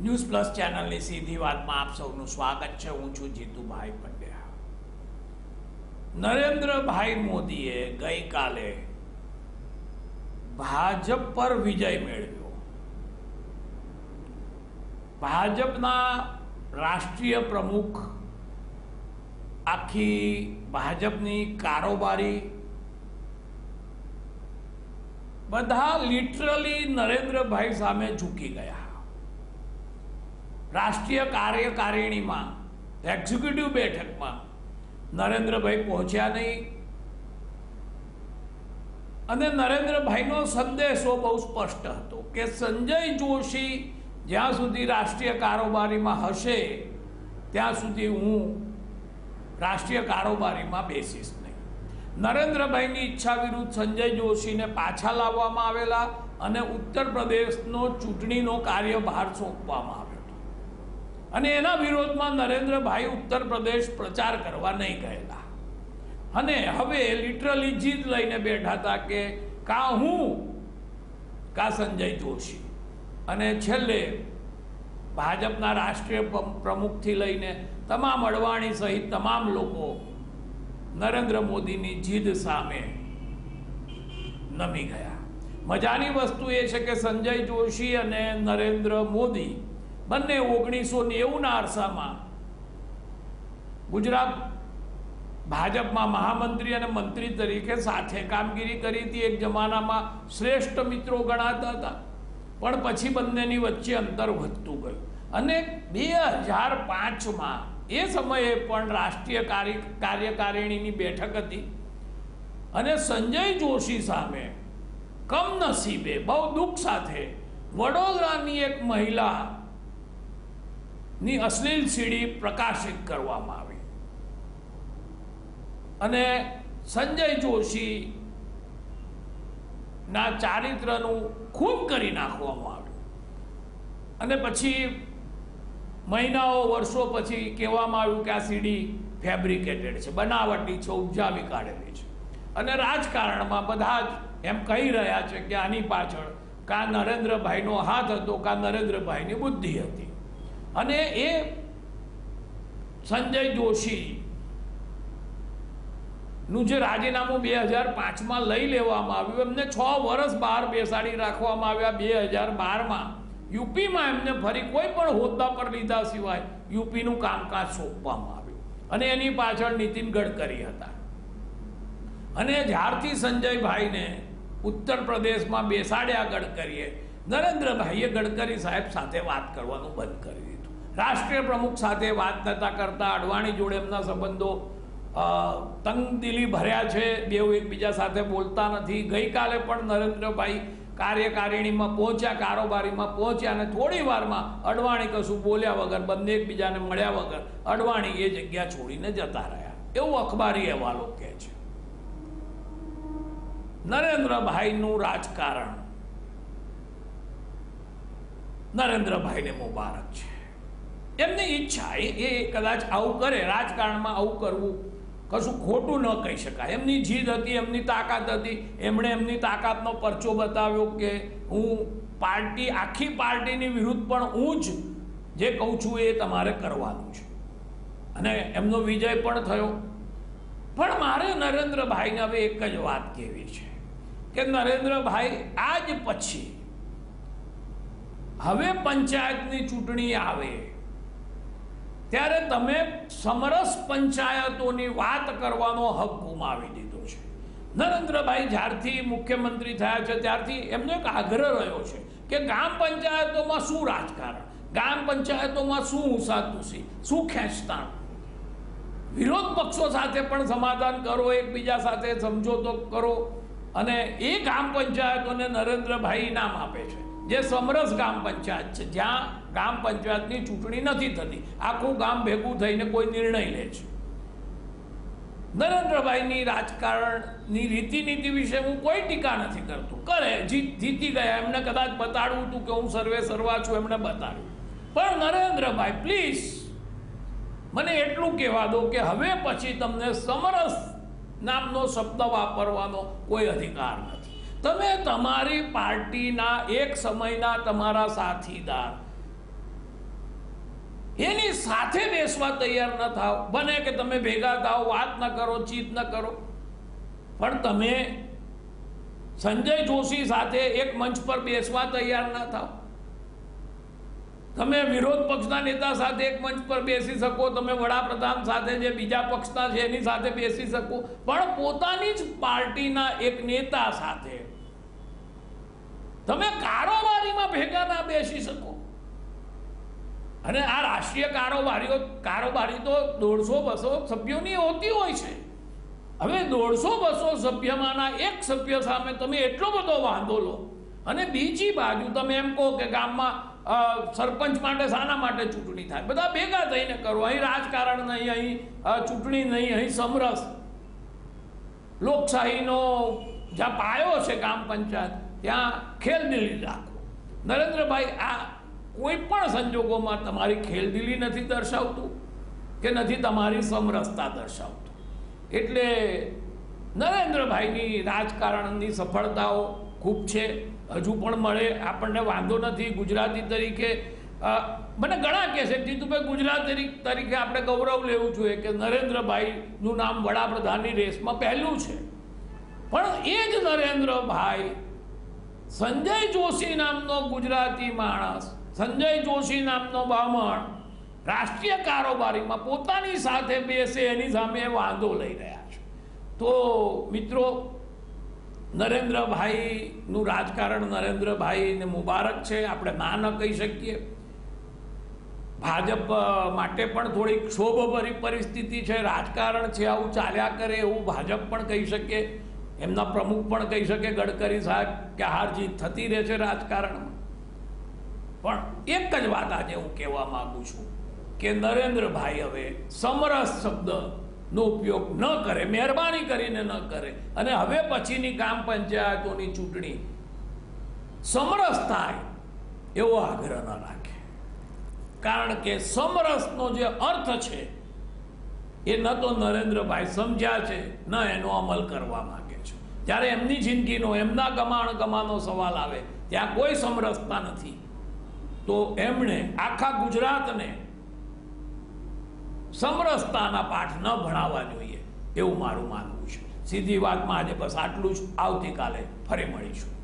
News plus ચેનલની સીધી વાતમાં આપ સૌનું સ્વાગત છે. હું છું જીતુભાઈ પંડ્યા. નરેન્દ્રભાઈ મોદીએ ગઈકાલે ભાજપ પર વિજય મેળવ્યો. ભાજપના રાષ્ટ્રીય પ્રમુખ આખી ભાજપની કારોબારી બધા લિટરલી નરેન્દ્રભાઈ સામે ઝૂકી ગયા. રાષ્ટ્રીય કાર્યકારિણીમાં એક્ઝિક્યુટિવ બેઠકમાં નરેન્દ્રભાઈ પહોંચ્યા નહીં. અને નરેન્દ્રભાઈનો સંદેશો બહુ સ્પષ્ટ હતો કે સંજય જોશી જ્યાં સુધી રાષ્ટ્રીય કારોબારીમાં હશે, ત્યાં સુધી હું રાષ્ટ્રીય કારોબારીમાં બેસીશ નહીં. નરેન્દ્રભાઈની ઈચ્છા વિરુદ્ધ સંજય જોશીને પાછા લાવવામાં આવેલા અને ઉત્તર પ્રદેશનો ચૂંટણીનો કાર્યભાર સોંપવામાં આવ્યો. અને એના વિરોધમાં નરેન્દ્રભાઈ ઉત્તર પ્રદેશ પ્રચાર કરવા નહીં ગયેલા. અને હવે લિટરલી જીત લઈને બેઠા હતા કે કા હું, કા સંજય જોશી. અને છેલ્લે ભાજપના રાષ્ટ્રીય પ્રમુખથી લઈને તમામ અડવાણી સહિત તમામ લોકો નરેન્દ્ર મોદીની જીદ સામે નમી ગયા. મજાની વસ્તુ એ છે કે સંજય જોશી અને નરેન્દ્ર મોદી બંને ઓગણીસો નેવુંના અરસામાં ગુજરાત ભાજપમાં મહામંત્રી અને મંત્રી તરીકે સાથે કામગીરી કરી હતી. એક જમાનામાં શ્રેષ્ઠ મિત્રો ગણાતા હતા. પણ પછી બંનેની વચ્ચે અંતર વધતું ગયું. અને બે હજાર પાંચમાં એ સમયે પણ રાષ્ટ્રીય કાર્ય કાર્યકારિણીની બેઠક હતી. અને સંજય જોશી સામે કમનસીબે બહુ દુઃખ સાથે વડોદરાની એક મહિલા ની અશ્લીલ સીડી પ્રકાશિત કરવામાં આવી. અને સંજય જોશી ના ચારિત્રનું ખૂબ કરી નાખવામાં આવ્યું. અને પછી મહિનાઓ, વર્ષો પછી કહેવામાં આવ્યું કે આ સીડી ફેબ્રિકેટેડ છે બનાવટી છે ઉપજાવી કાઢેલી છે. અને રાજકારણમાં બધા જ એમ કહી રહ્યા છે કે આની પાછળ કાં નરેન્દ્રભાઈનો હાથ હતો, કાં નરેન્દ્રભાઈની બુદ્ધિ હતી. અને એ સંજય જોશી નું જે રાજીનામું બે હજાર પાંચમાં લઈ લેવામાં આવ્યું, એમને છ વર્ષ બહાર બેસાડી રાખવામાં આવ્યા બે હજાર બારમાં. યુપીમાં એમને ફરી કોઈ પણ હોદ્દા પર લીધા સિવાય યુપીનું કામકાજ સોંપવામાં આવ્યું. અને એની પાછળ નીતિન ગડકરી હતા. અને જ્યારથી સંજયભાઈને ઉત્તર પ્રદેશમાં બેસાડ્યા ગડકરીએ, નરેન્દ્રભાઈએ ગડકરી સાહેબ સાથે વાત કરવાનું બંધ કરી દીધું. રાષ્ટ્રીય પ્રમુખ સાથે વાત નતા કરતા અડવાણી જોડે એમના સંબંધો તંગદિલી ભર્યા છે. બેઉ એકબીજા સાથે બોલતા નથી. ગઈકાલે પણ નરેન્દ્રભાઈ કાર્યકારિણીમાં પહોંચ્યા, કારોબારીમાં પહોંચ્યા અને થોડી વારમાં અડવાણી કશું બોલ્યા વગર, બંને એકબીજાને મળ્યા વગર અડવાણી એ જગ્યા છોડીને જતા રહ્યા. એવું અખબારી અહેવાલો કહે છે. નરેન્દ્રભાઈનું રાજકારણ. નરેન્દ્રભાઈને મુબારક છે. એમની ઈચ્છા. એ કદાચ આવું કરે, રાજકારણમાં આવું કરવું, કશું ખોટું ન કહી શકાય. એમની જીદ હતી, એમની તાકાત હતી. એમણે એમની તાકાતનો પરચો બતાવ્યો કે હું પાર્ટી, આખી પાર્ટીની વિરુદ્ધ પણ હું જ જે કહું છું એ તમારે કરવાનું છે. અને એમનો વિજય પણ થયો. પણ મારે નરેન્દ્રભાઈને હવે એક જ વાત કહેવી છે કે નરેન્દ્રભાઈ, આજ પછી હવે પંચાયતની ચૂંટણી આવે ત્યારે તમે સમરસ પંચાયતોની વાત કરવાનો હક ગુમાવી દીધો છે. નરેન્દ્રભાઈ જ્યારથી મુખ્યમંત્રી થયા છે, ત્યારથી એમનો એક આગ્રહ રહ્યો છે કે ગામ પંચાયતોમાં શું રાજકારણ, ગામ પંચાયતોમાં શું ઉસાતુસી, શું ખેંચતાણ? વિરોધ પક્ષો સાથે પણ સમાધાન કરો, એકબીજા સાથે સમજોતો કરો અને એ ગામ પંચાયતોને નરેન્દ્રભાઈ ઇનામ આપે છે. જે સમરસ ગામ પંચાયત છે, જ્યાં ગામ પંચાયતની ચૂંટણી નથી થતી. આખું ગામ ભેગું થઈને કોઈ નિર્ણય લે છે. નરેન્દ્રભાઈની રાજકારણની રીતિનીતિ વિશે હું કોઈ ટીકા નથી કરતો. કરે, જીત, જીતી ગયા. એમને કદાચ બતાડવું હતું કે હું સર્વે સર્વા છું, એમણે બતાડ્યું. પણ નરેન્દ્રભાઈ, પ્લીઝ, મને એટલું કહેવા દો કે હવે પછી તમને સમરસ નામનો શબ્દ વાપરવાનો કોઈ અધિકાર નથી. તમે તમારી પાર્ટીના એક સમયના તમારા સાથીદાર. એની સાથે બેસવા તૈયાર ન થાવ. બને કે તમે ભેગા થાવ, વાત ન કરો, ચીત ન કરો. પણ તમે સંજય જોશી સાથે એક મંચ પર બેસવા તૈયાર ન થાવ. તમે વિરોધ પક્ષના નેતા સાથે એક મંચ પર બેસી શકો, તમે વડાપ્રધાન સાથે જે બીજા પક્ષના છે એની સાથે બેસી શકો, પણ પોતાની જ પાર્ટીના એક નેતા સાથે તમે કારોબારીમાં ભેગા ના બેસી શકો. અને આ રાષ્ટ્રીય કારોબારીઓ, કારોબારી તો દોઢસો બસો સભ્યોની હોતી હોય છે. હવે દોઢસો બસો સભ્યમાંના એક સભ્ય સામે તમે એટલો બધો વાંધો લો. અને બીજી બાજુ તમે એમ કહો કે ગામમાં સરપંચ માટે શાના માટે ચૂંટણી થાય. બધા ભેગા થઈને કરો. અહીં રાજકારણ નહીં, અહીં ચૂંટણી નહીં, અહીં સમરસ. લોકશાહીનો જ્યાં પાયો છે ગ્રામ પંચાયત, ત્યાં ખેલદિલી રાખો. નરેન્દ્રભાઈ, આ કોઈ પણ સંજોગોમાં તમારી ખેલદિલી નથી દર્શાવતું કે નથી તમારી સમરસતા દર્શાવતું. એટલે નરેન્દ્રભાઈની રાજકારણની સફળતાઓ ખૂબ છે. હજુ પણ મળે, આપણને વાંધો નથી, ગુજરાતી તરીકે મને ઘણા કહેશે જીતુભાઈ, ગુજરાત તરીકે આપણે ગૌરવ લેવું જોઈએ કે નરેન્દ્રભાઈનું નામ વડાપ્રધાનની રેસમાં પહેલું છે. પણ એ જ નરેન્દ્રભાઈ, સંજય જોશી નામનો ગુજરાતી માણસ, સંજય જોશી નામનો બ્રાહ્મણ, રાષ્ટ્રીય કારોબારીમાં પોતાની સાથે બેસે, એની સામે વાંધો લઈ રહ્યા છે. તો મિત્રો નરેન્દ્રભાઈનું રાજકારણ નરેન્દ્રભાઈને મુબારક છે, આપણે ના ન કહી શકીએ. ભાજપ માટે પણ થોડી ક્ષોભભરી પરિસ્થિતિ છે, રાજકારણ છે, આવું ચાલ્યા કરે એવું ભાજપ પણ કહી શકે. એમના પ્રમુખ પણ કહી શકે, ગડકરી સાહેબ, કે હાર જીત થતી રહે છે રાજકારણમાં. પણ એક જ વાત આજે હું કહેવા માગું છું કે નરેન્દ્રભાઈ હવે સમરસ શબ્દનો ઉપયોગ ન કરે, મહેરબાની કરીને ન કરે. અને હવે પછીની ગ્રામ પંચાયતોની ચૂંટણી સમરસ થાય એવો આગ્રહ ન રાખે. કારણ કે સમરસનો જે અર્થ છે, એ ન તો નરેન્દ્રભાઈ સમજ્યા છે, ન એનો અમલ કરવા માગે છે. જ્યારે એમની જિંદગીનો, એમના ગમાણ ગમાનો સવાલ આવે, ત્યાં કોઈ સમરસતા નથી. તો એમણે આખા ગુજરાતને સમરસતાના પાઠ ન ભણાવવા જોઈએ. એવું મારું માનવું છે. સીધી વાતમાં આજે બસ આટલું જ. આવતીકાલે ફરી મળીશું.